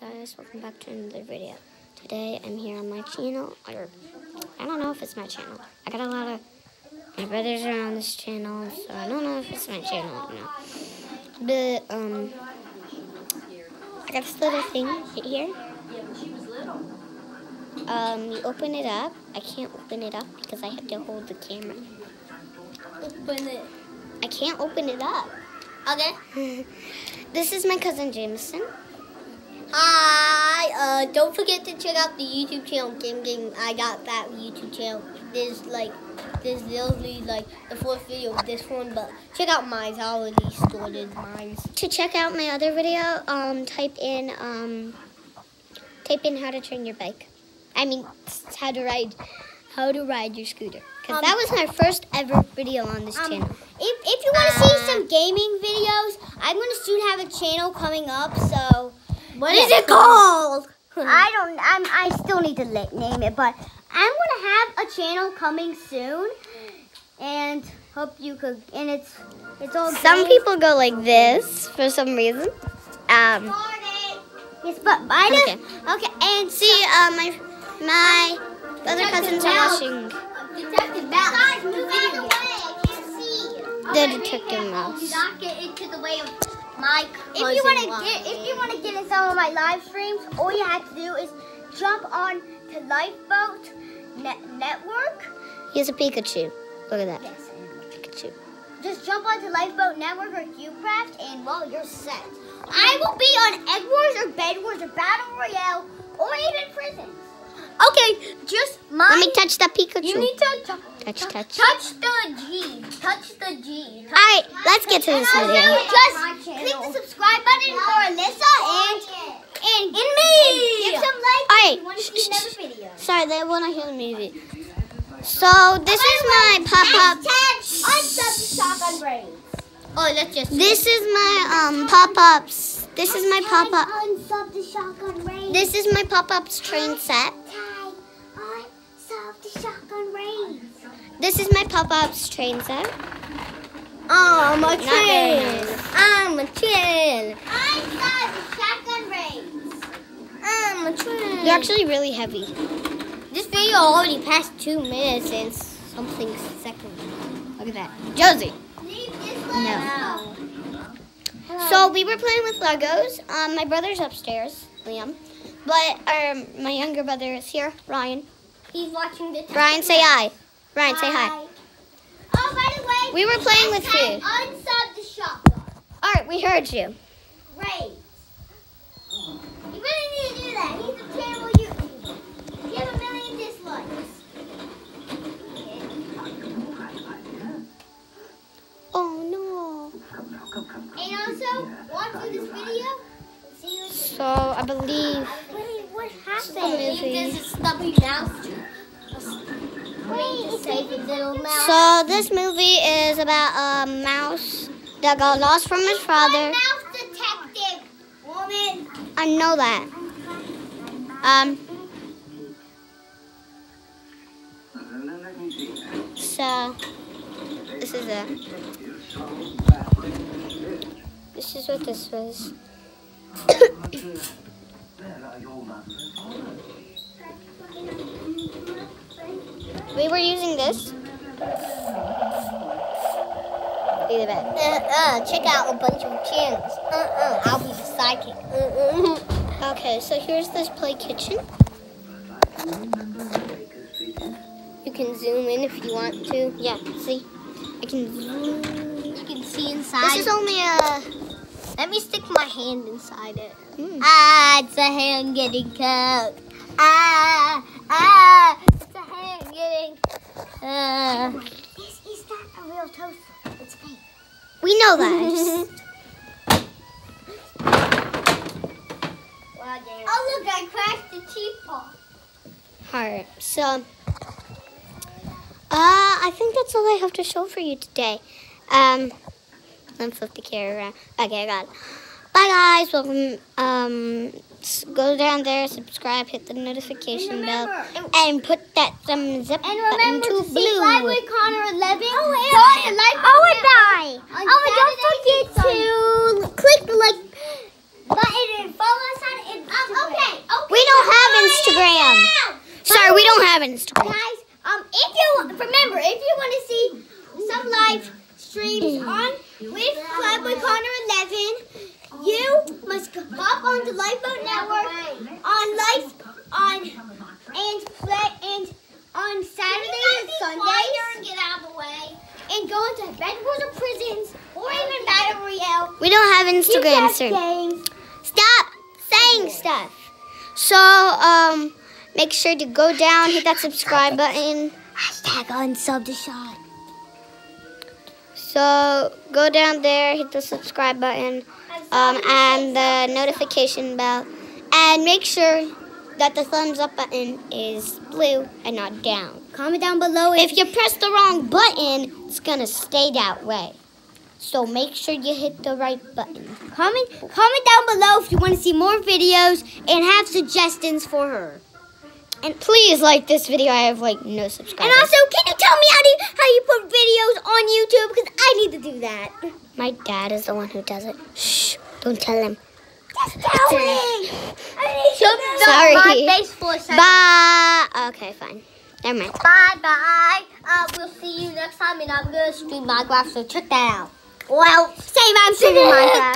Hi guys, welcome back to another video. Today I'm here on my channel, or I don't know if it's my channel. I got a lot of, my brothers are on this channel, so I don't know if it's my channel or not. But, um, I got this little thing here. Um, you open it up. I can't open it up because I have to hold the camera. Open it. I can't open it up. Okay. this is my cousin Jameson. Hi. Uh, don't forget to check out the YouTube channel, Game Game. I got that YouTube channel. There's like, there's literally like the fourth video of this one, but check out mine. I already started mine. To check out my other video, um, type in um, type in how to train your bike. I mean, how to ride, how to ride your scooter. Cause Um, that was my first ever video on this Um, channel. If, if you want to see Uh, some gaming videos, I'm going to soon have a channel coming up. So, what Yeah, is it called? I don't. I'm. I still need to name it, but I'm going to have a channel coming soon, and hope you could. And it's it's all. Some games. people go like this for some reason. Um, Yes, but I Okay. Okay, and see, uh, my my other cousins are watching Detective Mouse. Guys, move out of the way. I can't see. the Detective Mouse. Do not get into the way of my If you want to get, if you want to get in some of my live streams, all you have to do is jump on to Lifeboat Net Network. He has a Pikachu. Look at that Yes. Pikachu. Just jump onto Lifeboat Network or CubeCraft, and well, you're set. I will be on Egg Wars or Bed Wars or Battle Royale or even Prisons. Okay, just my. Let me touch that Pikachu. You need to tou- Touch, touch. touch the G. Touch the G. All right, let's get to this video. just click the subscribe button for Alyssa and and, and me. Give some likes Alright, if you want to see another video. Sorry, they want to hear the movie. So this is my the shotgun brains. Oh, let's just. This is my um pop-ups. This is my the shotgun brains. This is my pop-ups train set. This is my pop-ups train set. I'm a Not nice. I'm a train. Unsub the shotgun brains. I'm a train. They're actually really heavy. This video already passed two minutes and something seconds. Look at that. Josie. No. So we were playing with Legos. Um, my brother's upstairs, Liam. But um, my younger brother is here, Ryan. He's watching the. Ryan, say hi. Ryan, say hi. Oh, by the way, We were playing with food. Unsub the shotgun. All right, we heard you. Great. You really need to do that. He's a terrible YouTuber. You have a million dislikes. Oh no. And also, watch through this video. See you. So I believe Wait, what the movie. There's a stubby mouse. Wait, save a little mouse. so. This movie is about a mouse that got lost from his father. Mouse detective, woman. I know that. Um. So this is it. This is what this was. we were using this. Look at that. Uh, uh, check out a bunch of channels. Uh, uh, I'll be the psychic. Uh, uh. Okay, so here's this play kitchen. You can zoom in if you want to. Yeah, see? I can zoom. You can see inside. This is only a. Let me stick my hand inside it. Hmm. Ah, it's a hand getting cut. Ah, ah, it's a hand getting. Uh. This is not a real toaster. It's fake. We know that. Oh look, I crashed the teapot. Alright, so. Uh, I think that's all I have to show for you today. Um, let me flip the camera around. Okay, I got it. Bye, guys. Welcome. Um, go down there, subscribe, hit the notification And bell, and put that thumbs up And button remember to to see blue. Live with Connor 11. Oh, and Live oh, and bye. Oh, and don't forget to click the like button and follow us on Instagram. Um, okay, okay. We don't have Instagram. Sorry, we don't have Instagram. Guys, um, if you remember, if you want to see some live streams on with Flyboy Connor 11, you must hop on the Lifeboat Network on life on and play and on Saturdays and Sundays. Get out of the way. And go into Bed or Prisons or even Battle Royale. We don't have Instagram, sir. Stop saying stuff. So, um, make sure to go down, hit that subscribe button. Hashtag unsub the shot. So, go down there, hit the subscribe button, um, and the notification bell, and make sure that the thumbs up button is blue and not down. Comment down below if If you press the wrong button, it's gonna stay that way. So make sure you hit the right button. Comment comment down below if you want to see more videos and have suggestions for her. And please like this video. I have like no subscribers. And also, can you tell me how to how you put videos on YouTube? Because I need to do that. My dad is the one who does it. Shh, don't tell him. Just tell me. I need Show- to know Sorry. my face for a second. Bye. Okay, fine. Never mind. Bye bye. Uh, we'll see you next time, and I'm gonna stream Minecraft. So check that out. Well, same I'm streaming Minecraft.